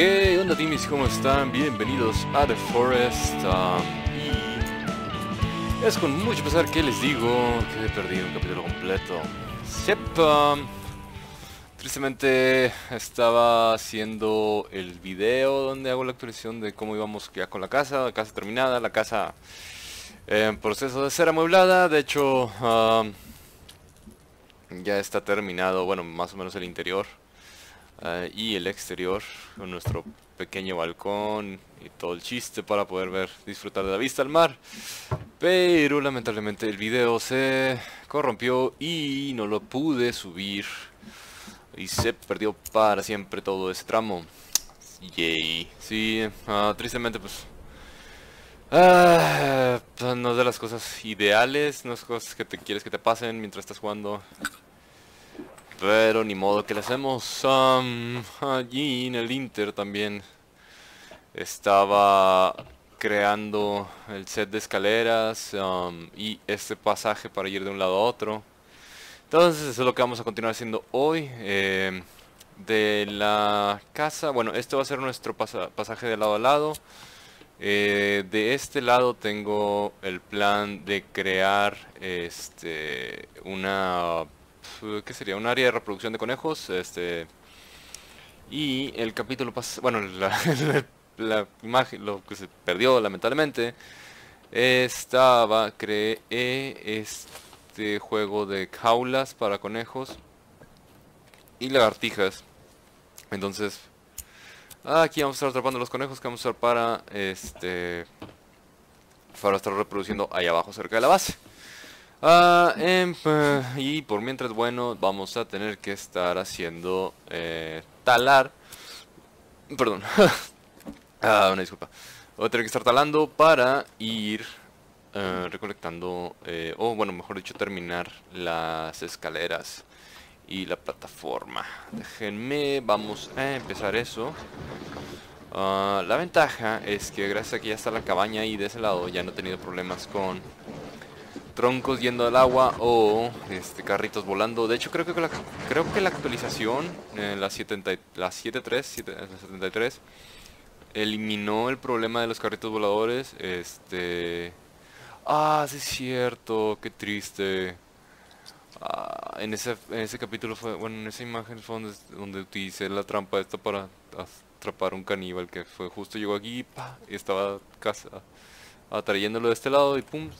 ¿Qué onda Timis? ¿Cómo están? Bienvenidos a The Forest um, Y es con mucho pesar que les digo que he perdido un capítulo completo Yep, um, Tristemente estaba haciendo el video donde hago la actualización de cómo íbamos ya con la casa La casa terminada, la casa en proceso de ser amueblada De hecho, um, ya está terminado, bueno, más o menos el interior eh, y el exterior con nuestro pequeño balcón y todo el chiste para poder ver disfrutar de la vista al mar. Pero lamentablemente el video se corrompió y no lo pude subir. Y se perdió para siempre todo ese tramo. Yay. Sí uh, tristemente pues uh, no es de las cosas ideales no es cosas que te quieres que te pasen mientras estás jugando pero ni modo que le hacemos. allí en el Inter también estaba creando el set de escaleras y este pasaje para ir de un lado a otro. Entonces eso es lo que vamos a continuar haciendo hoy. Em, de la casa, bueno, este va a ser nuestro pasaje de lado a lado. Eh, de este lado tengo el plan de crear este una ¿qué sería? Un área de reproducción de conejos, este... Y el capítulo pasado, bueno, la, imagen, lo que se perdió lamentablemente, estaba, creé este juego de jaulas para conejos y lagartijas. Entonces, aquí vamos a estar atrapando los conejos que vamos a usar para, este, para estar reproduciendo ahí abajo cerca de la base. Em, y por mientras, bueno, vamos a tener que estar haciendo eh, talar. Perdón. ah, una disculpa. Voy a tener que estar talando para ir eh, recolectando, eh, o bueno, mejor dicho, terminar las escaleras y la plataforma. Déjenme, vamos a empezar eso. Ah, la ventaja es que gracias a que ya está la cabaña ahí de ese lado, ya no he tenido problemas con troncos yendo al agua o este carritos volando. De hecho creo que la, creo que la actualización, eh, la 73, la 73, eliminó el problema de los carritos voladores. Este, ah, sí es cierto, qué triste. Ah, en ese en ese capítulo fue, bueno, en esa imagen fue donde, utilicé la trampa esta para atrapar un caníbal que fue justo llegó aquí y estaba casa atrayéndolo de este lado y pum,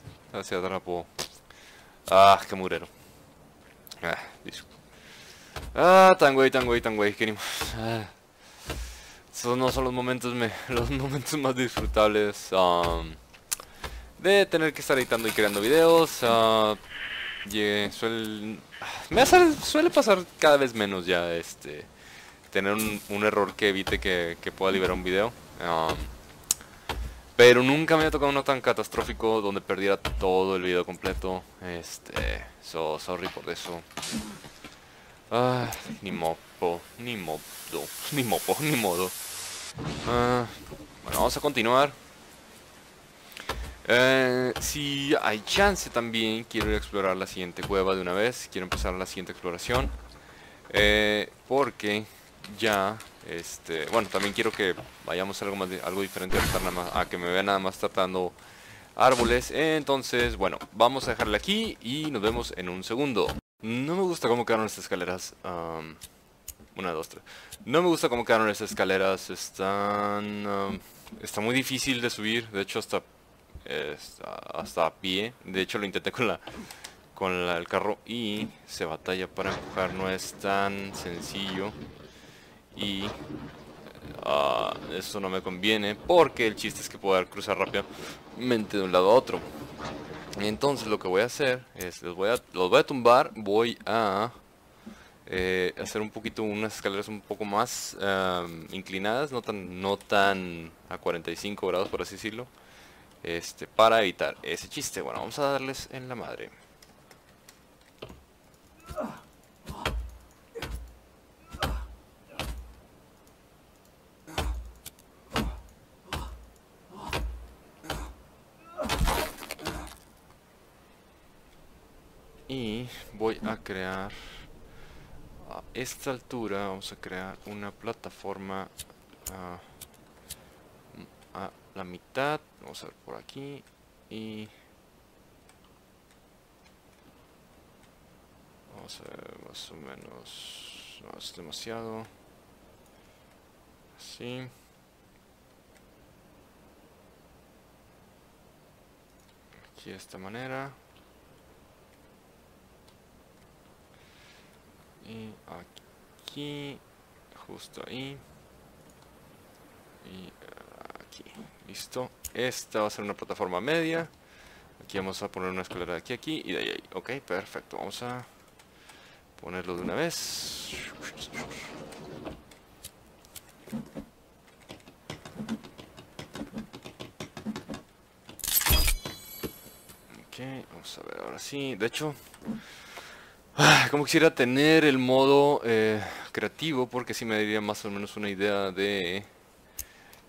se atrapó. Ah, qué murero. Ah, Ah, tan güey, tan güey, tan güey, ah. Esos no son los momentos, me, los momentos más disfrutables um, de tener que estar editando y creando videos. Uh, suele, me suele pasar cada vez menos ya este tener un, error que evite que, que, pueda liberar un video. Um, pero nunca me había tocado uno tan catastrófico donde perdiera todo el video completo. Este, so sorry por eso. Ah, ni mopo, ni modo, ni mopo, ni modo. Ah, bueno, vamos a continuar. Eh, si hay chance también, quiero ir a explorar la siguiente cueva de una vez. Quiero empezar la siguiente exploración. Eh, porque ya este, bueno, también quiero que vayamos a algo, más algo diferente a, que me vean nada más tratando árboles. Entonces, bueno, vamos a dejarle aquí y nos vemos en un segundo. No me gusta cómo quedaron estas escaleras. una, dos, tres. No me gusta cómo quedaron estas escaleras. Están... está muy difícil de subir. De hecho, hasta, hasta a pie. De hecho, lo intenté con la con el carro y se batalla para empujar. No es tan sencillo y uh, eso no me conviene porque el chiste es que poder cruzar rápidamente de un lado a otro. Entonces lo que voy a hacer es los voy a, los voy a tumbar voy a eh, hacer un poquito unas escaleras un poco más inclinadas no tan no tan a 45 grados por así decirlo este para evitar ese chiste. Bueno vamos a darles en la madre y voy a crear a esta altura vamos a crear una plataforma a, a la mitad. Vamos a ver por aquí. Y... Vamos a ver más o menos... No, es demasiado. Así. Aquí de esta manera. Y aquí. Justo ahí. Y aquí. Listo. Esta va a ser una plataforma media. Aquí vamos a poner una escalera de aquí aquí y de ahí ahí. Ok, perfecto. Vamos a ponerlo de una vez. Ok, vamos a ver ahora sí. De hecho, ah, como quisiera tener el modo eh, creativo porque si me daría más o menos una idea de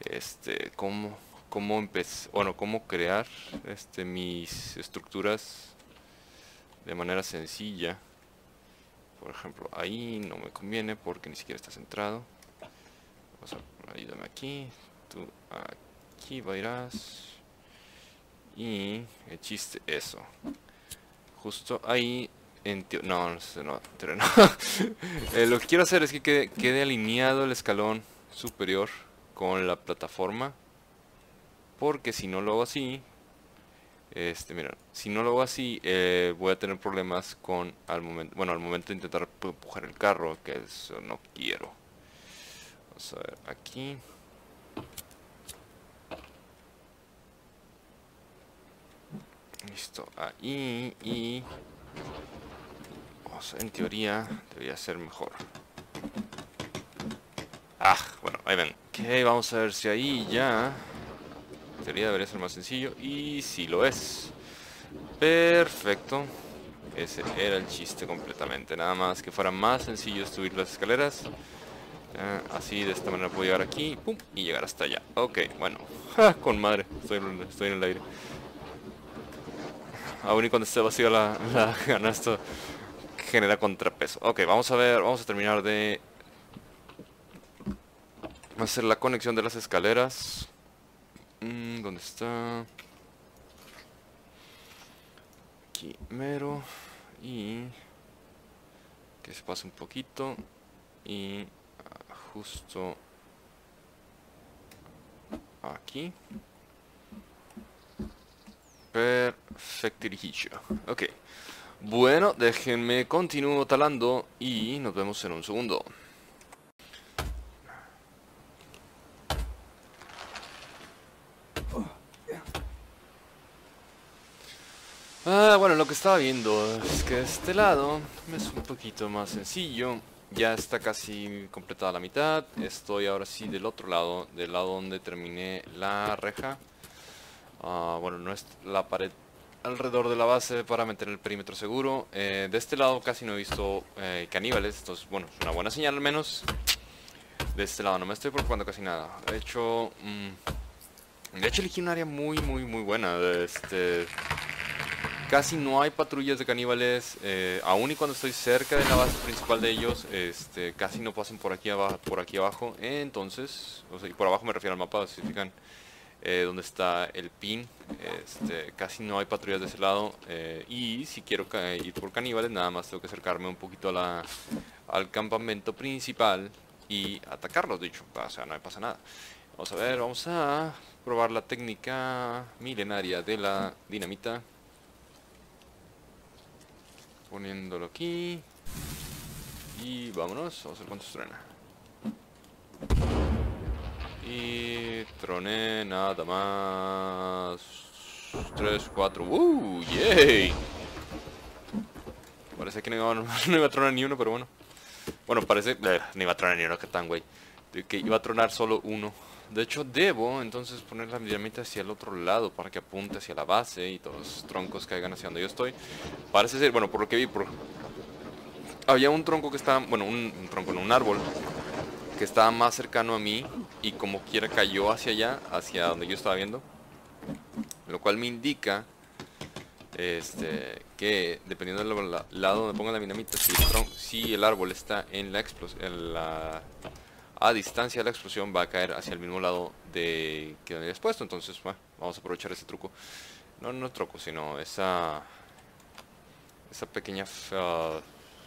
este cómo cómo empezar, bueno, cómo crear este mis estructuras de manera sencilla. Por ejemplo, ahí no me conviene porque ni siquiera está centrado. Vamos a ayúdame aquí, tú aquí irás y el chiste eso. Justo ahí en no, no, no, no. eh, lo que quiero hacer es que quede, alineado el escalón superior con la plataforma porque si no lo hago así este mira si no lo hago así eh, voy a tener problemas con al momento bueno al momento de intentar empujar el carro que eso no quiero vamos a ver aquí listo ahí y en teoría debería ser mejor ah bueno ahí ven ok vamos a ver si ahí ya teoría debería ser más sencillo y si lo es. Perfecto. Ese era el chiste completamente. Nada más que fuera más sencillo subir las escaleras. Así de esta manera puedo llegar aquí pum, y llegar hasta allá. Ok, bueno. con madre. Estoy, estoy, en el aire. Aún y cuando esté vacía la, la esto genera contrapeso. Ok, vamos a ver. Vamos a terminar de hacer la conexión de las escaleras. Mm, ¿Dónde está? Aquí mero. Y que se pase un poquito. Y ah, justo aquí. Perfectirijillo. Ok. Bueno, déjenme continuo talando y nos vemos en un segundo. Ah, bueno, lo que estaba viendo es que este lado es un poquito más sencillo. Ya está casi completada la mitad. Estoy ahora sí del otro lado, del lado donde terminé la reja. Ah, bueno, no es la pared alrededor de la base para meter el perímetro seguro. Eh, de este lado casi no he visto eh, caníbales, entonces bueno, es una buena señal al menos. De este lado no me estoy preocupando casi nada. De hecho, mm, de hecho elegí un área muy, muy, muy buena. Este, casi no hay patrullas de caníbales, eh, aún y cuando estoy cerca de la base principal de ellos, este, casi no pasan por aquí abajo, por aquí abajo. entonces, o sea, y por abajo me refiero al mapa, si fijan, eh, donde está el pin, este, casi no hay patrullas de ese lado. Eh, y si quiero ir por caníbales, nada más tengo que acercarme un poquito a la, al campamento principal y atacarlos, dicho, o sea, no me pasa nada. Vamos a ver, vamos a probar la técnica milenaria de la dinamita poniéndolo aquí. Y vámonos, vamos a ver cuánto truena. Y troné nada más. 3, 4. ¡Uh! ¡Yay! Parece que no iba, a tronar ni uno, pero bueno. Bueno, parece... Eh, no iba a tronar ni uno, que tan güey. Que iba a tronar solo uno. De hecho, debo entonces poner la dinamita hacia el otro lado para que apunte hacia la base y todos los troncos caigan hacia donde yo estoy. Parece ser, bueno, por lo que vi, por... había un tronco que estaba, bueno, un, tronco, no, un árbol que estaba más cercano a mí y como quiera cayó hacia allá, hacia donde yo estaba viendo. Lo cual me indica este, que dependiendo del lado donde ponga la dinamita, si el, árbol está en la, la a distancia de la explosión va a caer hacia el mismo lado de que habías puesto. Entonces, vamos a aprovechar ese truco. No, no truco, sino esa esa pequeña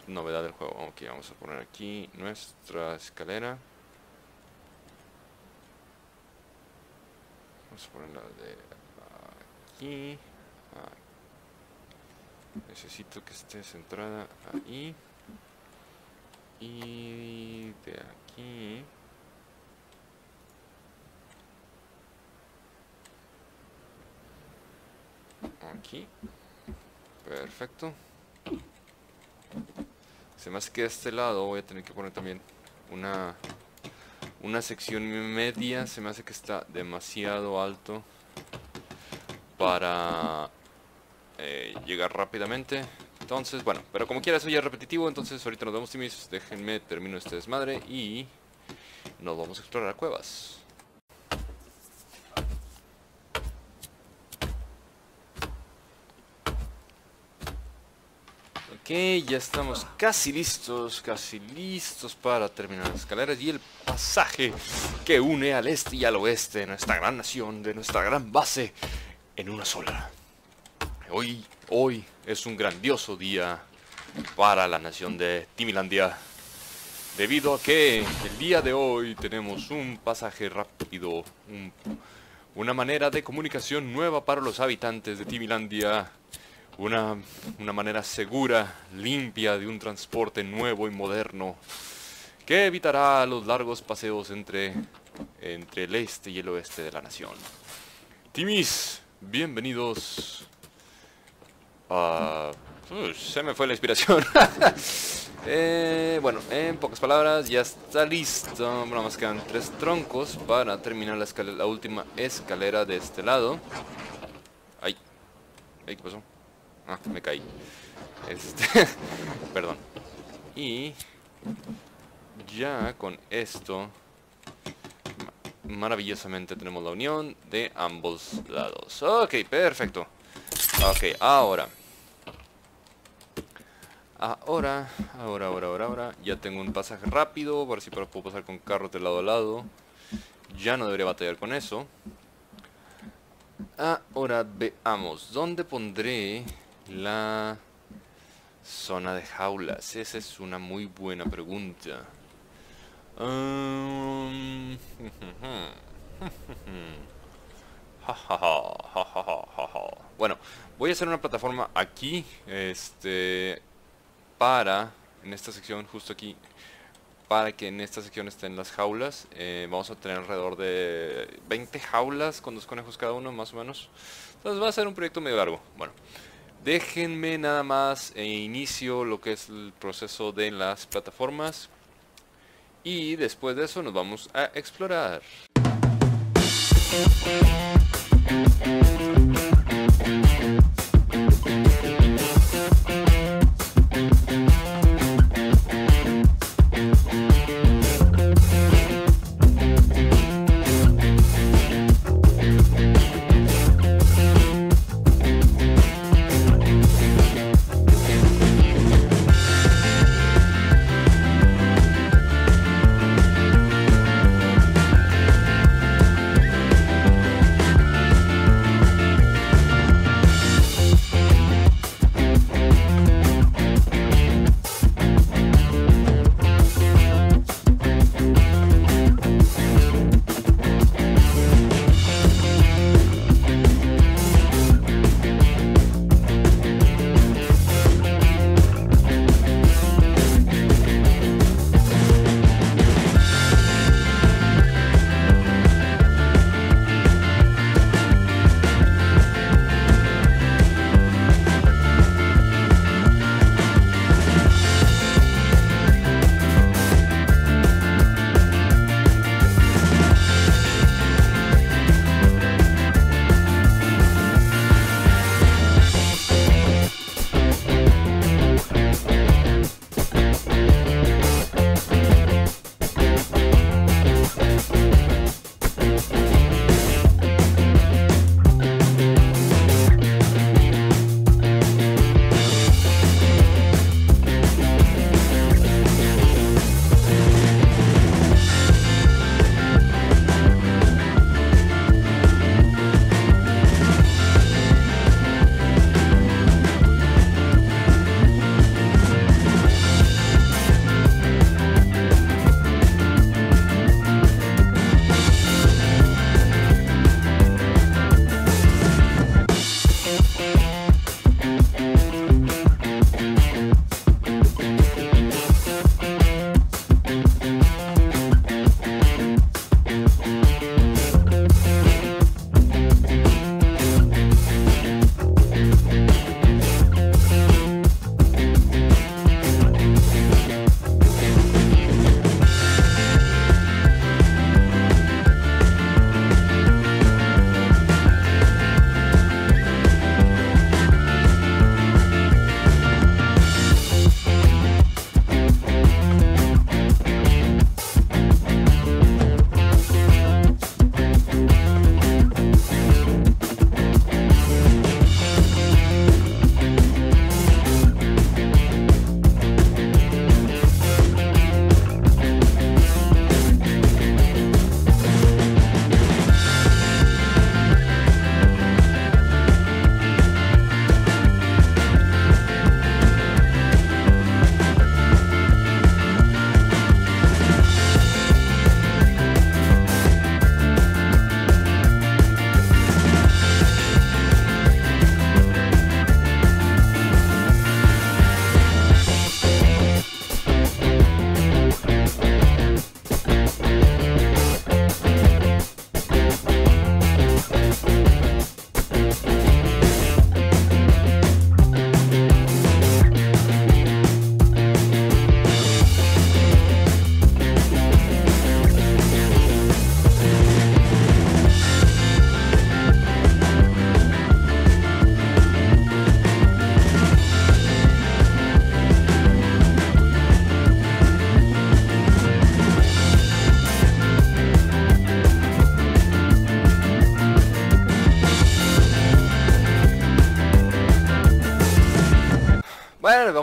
novedad del juego. Ok, vamos a poner aquí nuestra escalera. Vamos a ponerla de aquí. Necesito que esté centrada ahí. Y de aquí. Aquí. Perfecto. Se me hace que de este lado voy a tener que poner también una una sección media. Se me hace que está demasiado alto para eh, llegar rápidamente. Entonces, bueno, pero como quiera eso ya es repetitivo, entonces ahorita nos vemos timis, déjenme termino este desmadre y nos vamos a explorar cuevas. Ok, ya estamos casi listos, casi listos para terminar las escaleras y el pasaje que une al este y al oeste de nuestra gran nación, de nuestra gran base, en una sola. Hoy, hoy es un grandioso día para la nación de Timilandia. Debido a que el día de hoy tenemos un pasaje rápido, una manera de comunicación nueva para los habitantes de Timilandia una, una manera segura, limpia de un transporte nuevo y moderno que evitará los largos paseos entre, entre el este y el oeste de la nación. Timis, bienvenidos a... se me fue la inspiración. eh, bueno, en pocas palabras, ya está listo. Bueno, más quedan tres troncos para terminar la, la última escalera de este lado. Ay, ay, ¿qué pasó? Ah, me caí. Este, perdón. Y ya con esto maravillosamente tenemos la unión de ambos lados. Ok, perfecto. Ok, ahora. Ahora, ahora, ahora, ahora, ahora. Ya tengo un pasaje rápido. Por si puedo pasar con carros de lado a lado. Ya no debería batallar con eso. Ahora veamos. ¿Dónde pondré la zona de jaulas? Esa es una muy buena pregunta. Um, bueno, voy a hacer una plataforma aquí, este, para, en esta sección, justo aquí, para que en esta sección estén las jaulas. Eh, vamos a tener alrededor de 20 jaulas con dos conejos cada uno, más o menos. Entonces va a ser un proyecto medio largo. Bueno, Déjenme nada más e inicio lo que es el proceso de las plataformas y después de eso nos vamos a explorar.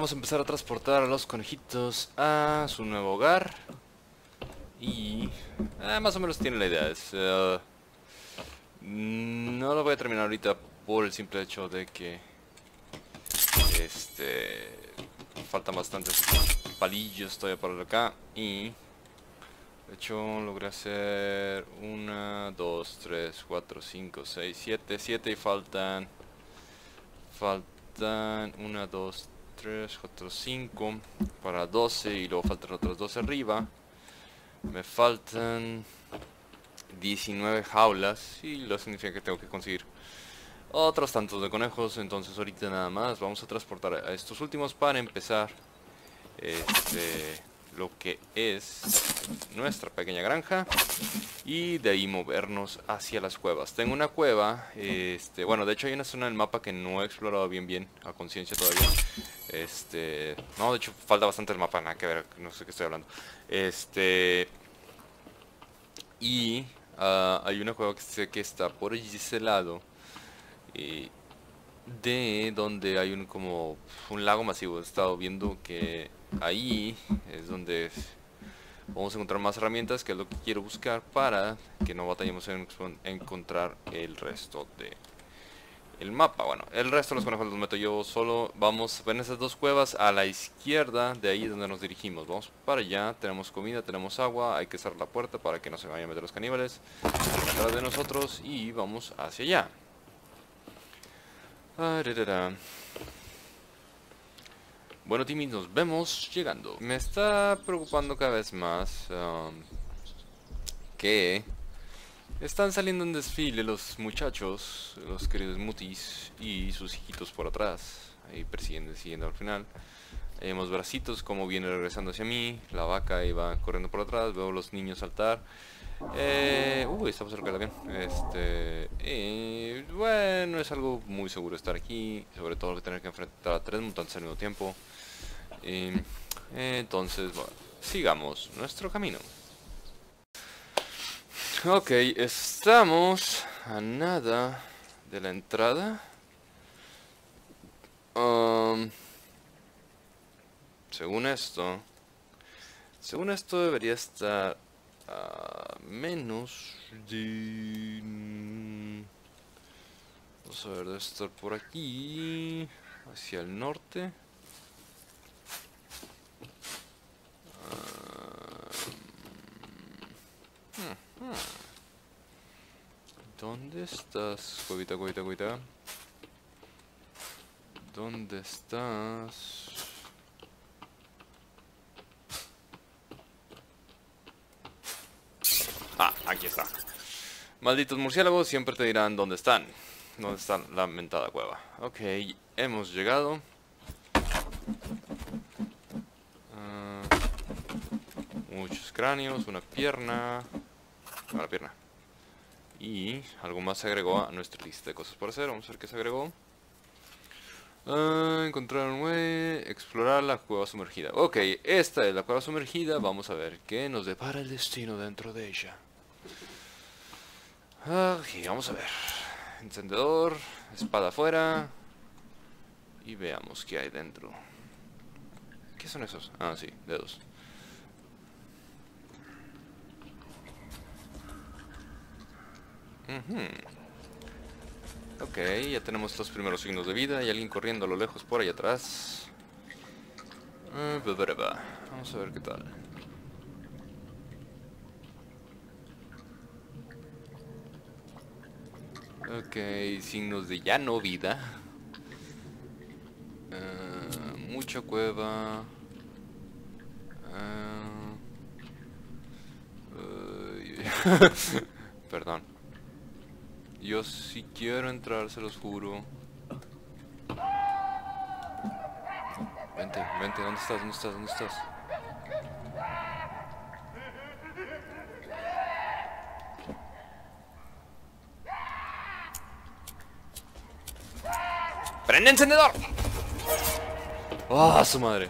Vamos a empezar a transportar a los conejitos a su nuevo hogar. Y... Eh, más o menos tiene la idea. Eh, no lo voy a terminar ahorita por el simple hecho de que... Este... Faltan bastantes palillos todavía por acá. Y... De hecho, logré hacer... Una, dos, tres, cuatro, cinco, seis, siete. Siete y faltan... Faltan... Una, dos, 3, 4, 5 para 12 y luego faltan otros 12 arriba. Me faltan 19 jaulas y lo significa que tengo que conseguir otros tantos de conejos. Entonces ahorita nada más vamos a transportar a estos últimos para empezar este, lo que es nuestra pequeña granja y de ahí movernos hacia las cuevas. Tengo una cueva, este, bueno, de hecho hay una zona del mapa que no he explorado bien bien a conciencia todavía. Este, no, de hecho falta bastante el mapa, nada que ver, no sé qué estoy hablando. Este, y uh, hay una cueva que sé que está por allí ese lado. Y de donde hay un como un lago masivo. He estado viendo que ahí es donde vamos a encontrar más herramientas, que es lo que quiero buscar para que no batallemos en encontrar el resto de el mapa. Bueno, el resto de los conejos los meto yo solo. Vamos en esas dos cuevas a la izquierda, de ahí donde nos dirigimos. Vamos para allá, tenemos comida, tenemos agua, hay que cerrar la puerta para que no se vayan a meter los caníbales detrás de nosotros y vamos hacia allá. Bueno, Timmy, nos vemos llegando. Me está preocupando cada vez más um, que están saliendo en desfile los muchachos, los queridos mutis y sus hijitos por atrás, ahí persiguiendo, siguiendo al final. Vemos bracitos como viene regresando hacia mí, la vaca iba corriendo por atrás, veo los niños saltar. Eh, uy, estamos cerca del avión. Este, eh, bueno, es algo muy seguro estar aquí, sobre todo tener que enfrentar a tres mutantes al mismo tiempo. Eh, entonces, bueno, sigamos nuestro camino. Ok, estamos a nada de la entrada. Um, según esto, según esto debería estar a menos de... Vamos a ver, debe estar por aquí, hacia el norte. ¿Dónde estás, cuevita, cuevita, cuevita? ¿Dónde estás? Ah, aquí está. Malditos murciélagos siempre te dirán dónde están. ¿Dónde está la mentada cueva? Ok, hemos llegado. Ah, cráneos, una pierna. Una pierna. Y algo más se agregó a nuestra lista de cosas por hacer. Vamos a ver qué se agregó. Ah, encontrar un explorar la cueva sumergida. Ok, esta es la cueva sumergida. Vamos a ver qué nos depara el destino dentro de ella. Vamos a ver. Encendedor, espada afuera. Y veamos qué hay dentro. ¿Qué son esos? Ah, sí, dedos. Ok, ya tenemos los primeros signos de vida. Hay alguien corriendo a lo lejos por ahí atrás. Ah, Vamos a ver qué tal. Ok, signos de ya no vida. Uh, mucha cueva. Uh, Perdón. Yo si quiero entrar, se los juro. Vente, vente, ¿dónde estás? ¿Dónde estás? ¿Dónde estás? ¡Prende encendedor! ¡Ah, su madre!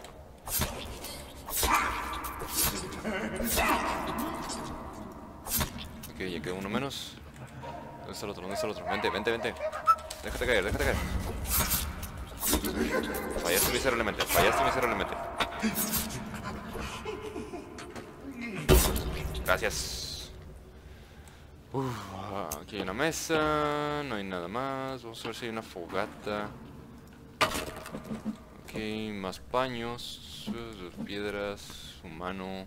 Ok, ya queda uno menos. ¿Dónde está otro? ¿Dónde está el otro? Vente, vente, vente. Déjate caer, déjate caer. Fallaste miserablemente, fallaste miserablemente. Gracias. Aquí hay una mesa, no hay nada más. Vamos a ver si hay una fogata. Ok, más paños, piedras, humano.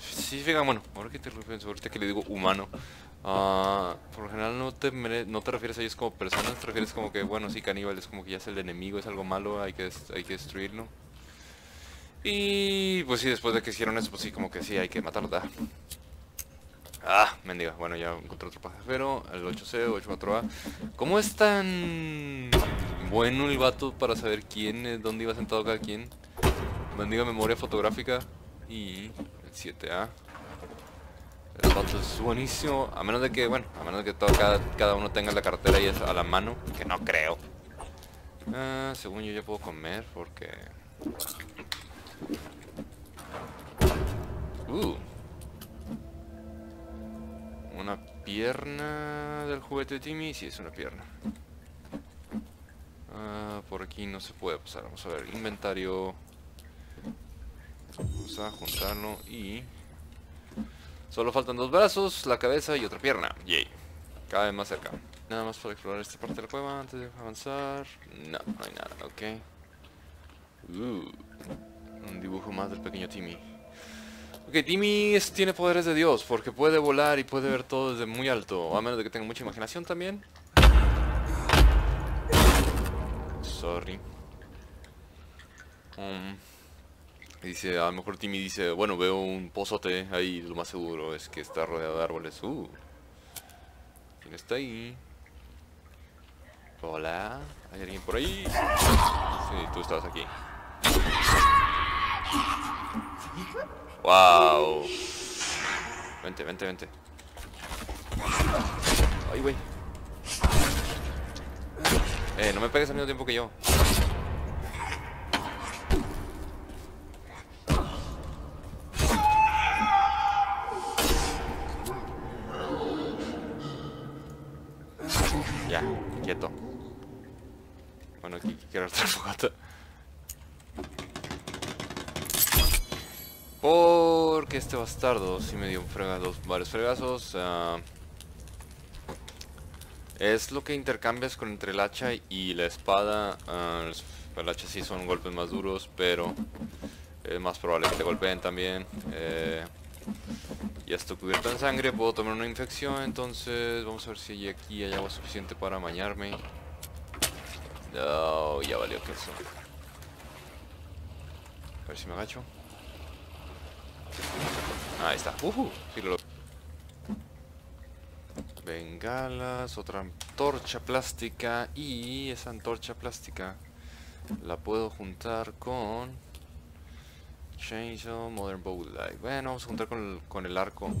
Sí, fíjate, bueno, ahora que te pienso, ahorita que le digo humano. Uh, por lo general no te, no te refieres a ellos como personas, te refieres como que, bueno, sí, caníbal es como que ya es el enemigo, es algo malo, hay que, hay que destruirlo. Y pues sí, después de que hicieron eso, pues sí, como que sí, hay que matarlo. Ah, mendiga, bueno, ya encontré otro pasajero, el 8C, 84A. ¿Cómo es tan bueno el vato para saber quién, dónde iba sentado cada quien? Mendiga memoria fotográfica y 7A. El vato es buenísimo, a menos de que, bueno, a menos de que todo, cada, uno tenga la cartera ahí a la mano, que no creo. Ah, según yo ya puedo comer porque... Uh. Una pierna del juguete de Timmy, sí es una pierna. Ah, por aquí no se puede pasar, vamos a ver, inventario. Vamos a juntarlo y... Solo faltan dos brazos, la cabeza y otra pierna. Yay. Cada vez más cerca. Nada más para explorar esta parte de la cueva antes de avanzar. No, no hay nada, ok. Uh, un dibujo más del pequeño Timmy. Ok, Timmy tiene poderes de Dios porque puede volar y puede ver todo desde muy alto. A menos de que tenga mucha imaginación también. Sorry. Um, Dice, a lo mejor Timmy dice, bueno, veo un pozote ahí, lo más seguro es que está rodeado de árboles. Uh. ¿Quién está ahí? Hola, ¿hay alguien por ahí? Sí, tú estás aquí. Wow. Vente, vente, vente. Ay, güey. Eh, no me pegues al mismo tiempo que yo. Porque este bastardo si me dio varios fregazos. Ah, es lo que intercambias con entre el hacha y la espada. Uh, el hacha sí son golpes más duros, pero es más probable que te golpeen también. Eh, ya estoy cubierto en sangre, puedo tomar una infección, entonces vamos a ver si aquí hay agua suficiente para bañarme. No, ya valió que eso. A ver si me agacho. Ahí está. Uh Bengalas, otra antorcha plástica y esa antorcha plástica la puedo juntar con Chainsaw Modern Bow Light. Bueno, vamos a juntar con el, con el arco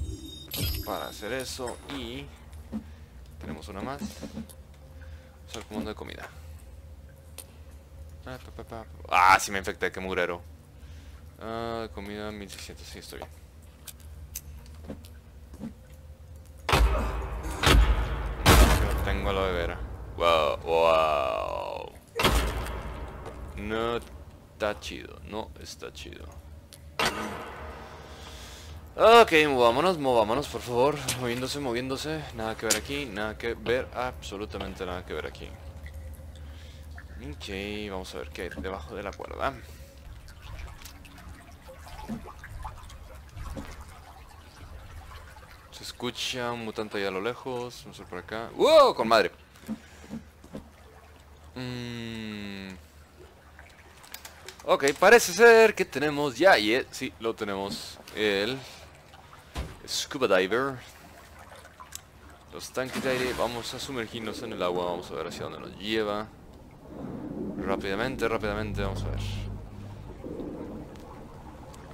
para hacer eso y tenemos una más. Vamos al comando de comida. Ah, sí me infecté, qué murero. Ah, comida 1600, sí, estoy bien. tengo la vera. Wow, wow. No está chido, no está chido. Ok, movámonos, movámonos, por favor. Moviéndose, moviéndose. Nada que ver aquí, nada que ver, absolutamente nada que ver aquí. Ok, vamos a ver qué hay debajo de la cuerda. Se escucha un mutante allá a lo lejos. Vamos a ver por acá. ¡Wow! Con madre. Mm. Ok, parece ser que tenemos ya, y sí, lo tenemos. El Scuba Diver. Los tanques de aire. Vamos a sumergirnos en el agua. Vamos a ver hacia dónde nos lleva. Rápidamente, rápidamente, vamos a ver.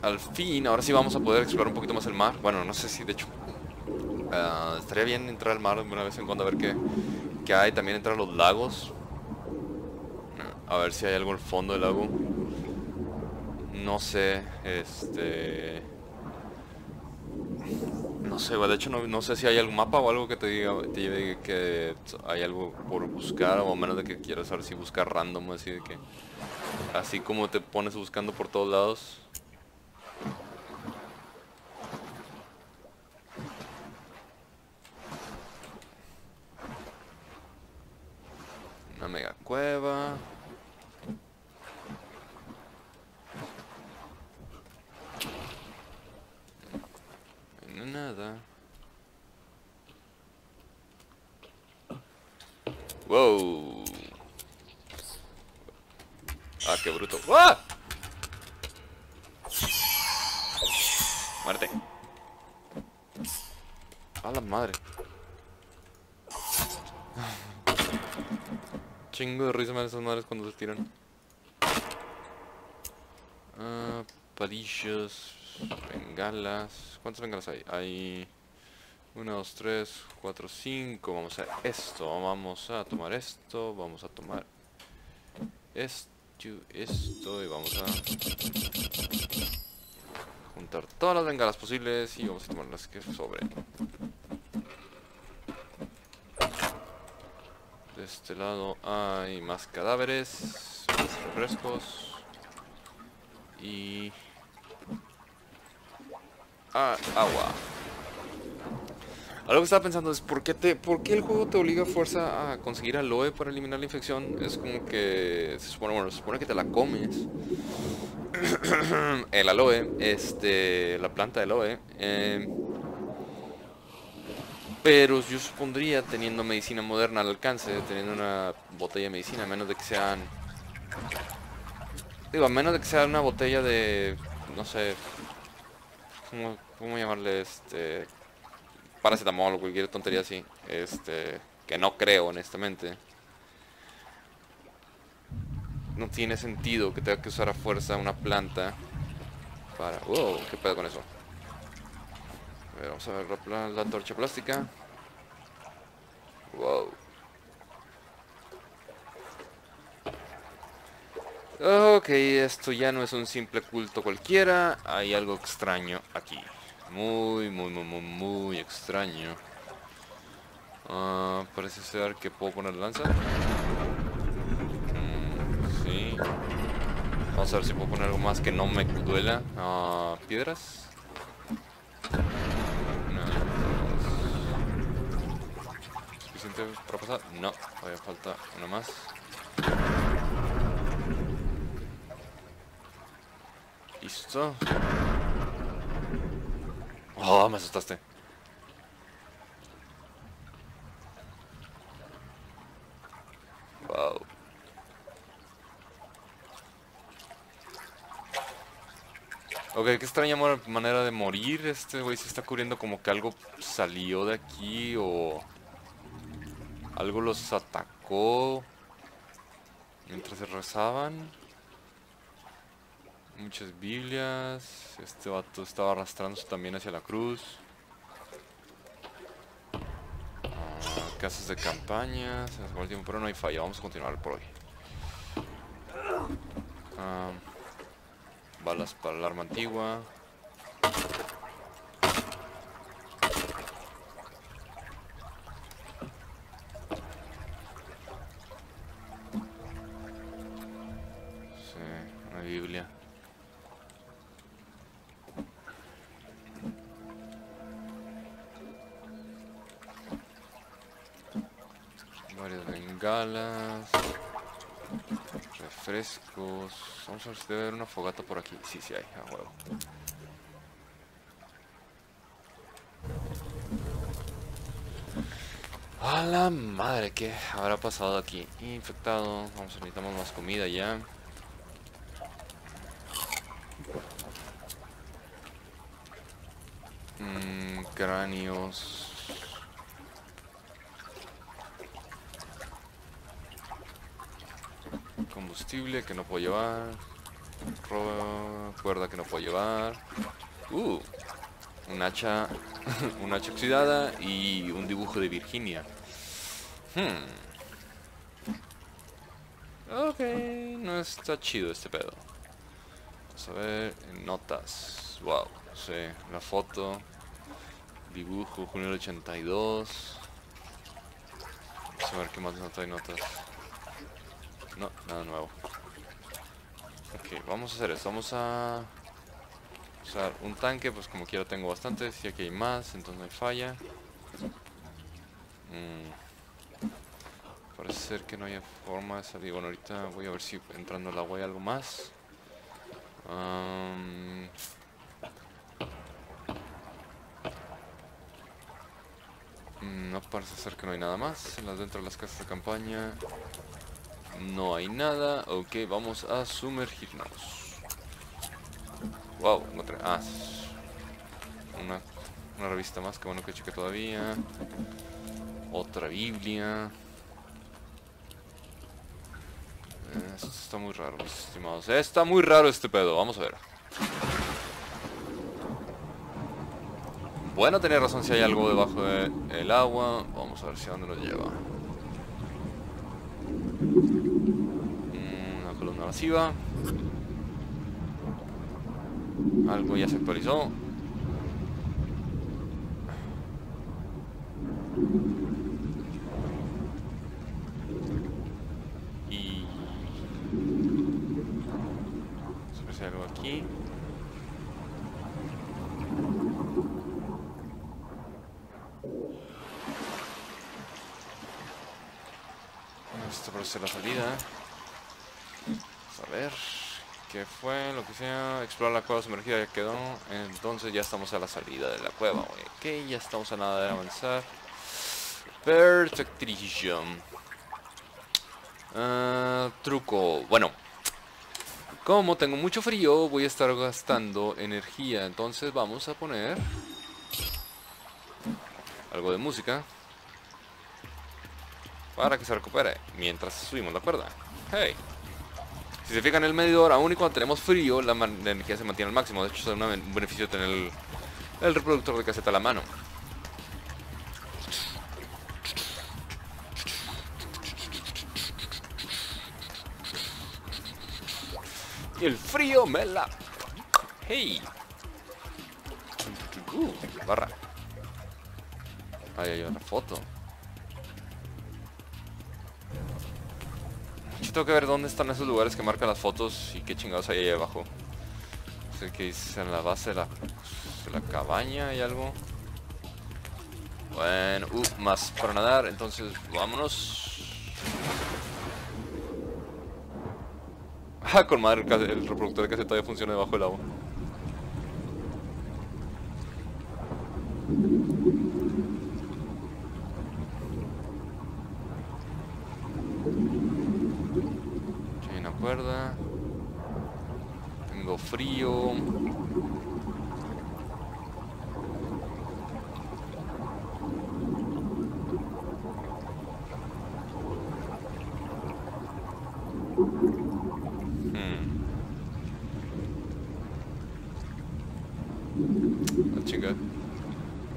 Al fin, ahora sí vamos a poder explorar un poquito más el mar. Bueno, no sé si de hecho... Ah, estaría bien entrar al mar una vez en cuando a ver qué, qué hay. También entrar a los lagos. A ver si hay algo al fondo del lago. No sé, este... No sé, de hecho no, sé si hay algún mapa o algo que te diga, te lleve que hay algo por buscar o menos de que quieras saber si buscar random, así de que... Así como te pones buscando por todos lados. Una mega cueva. No nada. Wow. Ah, qué bruto. ¡Ah! Muerte. A la madre. Chingo de risa me esas madres cuando se tiran. Ah, palillos, bengalas. ¿Cuántas bengalas hay? Hay 1, 2, 3, 4, 5. Vamos a esto. Vamos a tomar esto. Vamos a tomar esto, esto. Y vamos a juntar todas las bengalas posibles. Y vamos a tomar las que sobren. Este lado hay más cadáveres, más refrescos y ah, agua. Algo que estaba pensando es ¿por qué, te, ¿por qué el juego te obliga a fuerza a conseguir aloe para eliminar la infección? Es como que se supone, bueno, se supone que te la comes. el aloe, este, la planta de aloe. Eh, pero yo supondría, teniendo medicina moderna al alcance, teniendo una botella de medicina, a menos de que sean... Digo, a menos de que sea una botella de... No sé... ¿Cómo, cómo llamarle? Este... Paracetamol o cualquier tontería así. Este... Que no creo, honestamente. No tiene sentido que tenga que usar a fuerza una planta para... Wow, ¿qué pedo con eso? A ver, vamos a ver la, la torcha plástica. Wow. Ok, esto ya no es un simple culto cualquiera. Hay algo extraño aquí. Muy, muy, muy, muy, muy extraño. Uh, parece ser que puedo poner lanza. Mm, sí. Vamos a ver si puedo poner algo más que no me duela. Uh, piedras. Para pasar? No, todavía falta una más. Listo. Oh, me asustaste. Wow. Ok, qué extraña manera de morir. Este güey se está cubriendo como que algo salió de aquí o... Algo los atacó mientras se rezaban. Muchas Biblias. Este vato estaba arrastrándose también hacia la cruz. Ah, casas de campaña. Se pero no hay falla. Vamos a continuar por hoy. Ah, balas para el arma antigua. Galas Refrescos. Vamos a ver si debe haber una fogata por aquí. Sí, sí hay, a huevo. A la madre, ¿qué habrá pasado aquí? Infectado. Vamos, a necesitamos más comida ya. Mmm, cráneos. Que no puedo llevar. cuerda que no puedo llevar. Uh, un hacha, un hacha oxidada y un dibujo de Virginia. Hmm. Ok, no está chido este pedo. Vamos a ver, notas. Wow, sí, la foto Dibujo, junio del 82. Vamos a ver qué más notas hay notas. No, nada nuevo. Ok, vamos a hacer esto. Vamos a usar un tanque, pues como quiero tengo bastantes. Y aquí hay más, entonces no hay falla. Mm. Parece ser que no haya forma de salir. Bueno, ahorita voy a ver si entrando al agua hay algo más. No parece ser que no hay nada más. Las dentro de las casas de campaña no hay nada. Ok, vamos a sumergirnos. Wow, encontré. Ah, una, revista más. Que bueno que cheque todavía. Otra Biblia. Esto está muy raro, mis estimados. Está muy raro este pedo. Vamos a ver. Bueno, tenía razón si hay algo debajo del agua. Vamos a ver si a dónde nos lleva. Mm, una columna masiva. Algo ya se actualizó. Y... Vamos a algo aquí. Esto parece la salida. A ver. ¿Qué fue? Lo que sea. Explorar la cueva sumergida ya quedó. Entonces ya estamos a la salida de la cueva. Ok, ya estamos a nada de avanzar. Perfectísimo. Uh, truco. Bueno. Como tengo mucho frío, voy a estar gastando energía. Entonces vamos a poner... Algo de música para que se recupere mientras subimos la cuerda. Hey. Si se fijan en el medidor, aún y cuando tenemos frío, la, energía se mantiene al máximo. De hecho, es un beneficio tener el, reproductor de caseta a la mano. Y el frío me la... ¡Hey! Uh, barra. Ahí hay una foto. Tengo que ver dónde están esos lugares que marcan las fotos y qué chingados hay ahí abajo. Sé que dice en la base de la, la cabaña hay algo. Bueno, uh, más para nadar, entonces vámonos. Ah, con madre, el reproductor de cassette todavía funciona debajo del agua. Tengo frío. Hmm. Chinga.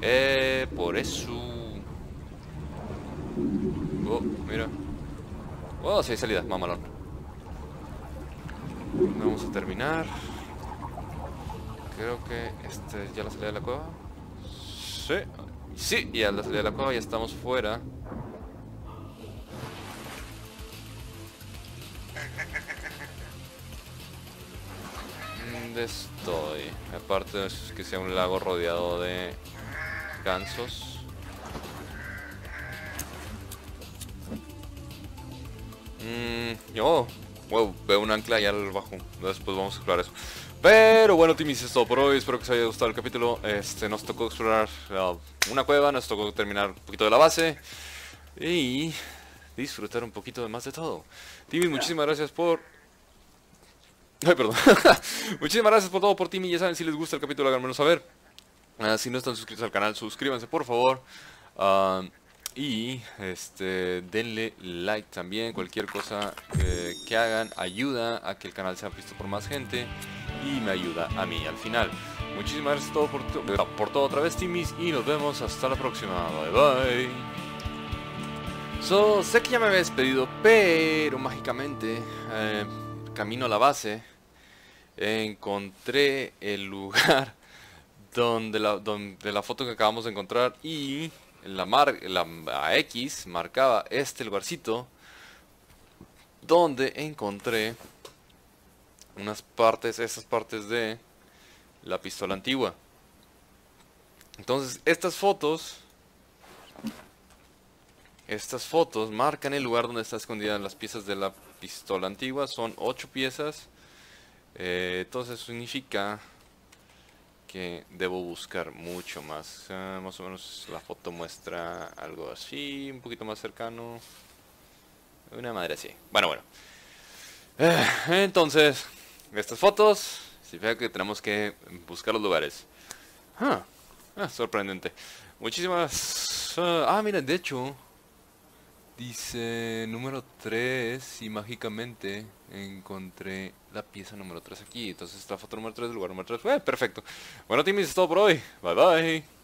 Eh, por eso. Oh, mira. Oh, sí hay salida, mamalón. Vamos a terminar. Creo que este es ya la salida de la cueva. Sí. Sí, y a la salida de la cueva ya estamos fuera. ¿Dónde estoy? Aparte de que sea un lago rodeado de gansos. Mmm, yo Wow, veo un ancla allá abajo. Después vamos a explorar eso. Pero bueno, Timis, es todo por hoy. Espero que os haya gustado el capítulo. Este, nos tocó explorar uh, una cueva, nos tocó terminar un poquito de la base. Y disfrutar un poquito de más de todo. Timis, muchísimas gracias por... Ay, perdón. muchísimas gracias por todo por Timmy. Ya saben, si les gusta el capítulo, háganmelo saber. Uh, si no están suscritos al canal, suscríbanse, por favor. Uh, y este denle like también, cualquier cosa que hagan ayuda a que el canal sea visto por más gente y me ayuda a mí al final. Muchísimas gracias todo por, por todo otra vez Timis y nos vemos hasta la próxima. Bye bye. So, sé que ya me había despedido, pero mágicamente, eh, camino a la base, encontré el lugar donde la, donde la foto que acabamos de encontrar y la, mar, la X marcaba este lugarcito donde encontré unas partes, estas partes de la pistola antigua. Entonces, estas fotos estas fotos marcan el lugar donde está escondida las piezas de la pistola antigua. Son ocho piezas. Eh, entonces significa que debo buscar mucho más. Ah, más o menos la foto muestra algo así, un poquito más cercano. Una madre así. Bueno, bueno. Eh, entonces, estas fotos, significa que tenemos que buscar los lugares. Ah, ah sorprendente. Muchísimas... ah, mira, de hecho, Dice número 3 y mágicamente encontré la pieza número 3 aquí. Entonces la foto número 3 del lugar número 3. Eh, perfecto. Bueno, Timmy, es todo por hoy. Bye bye.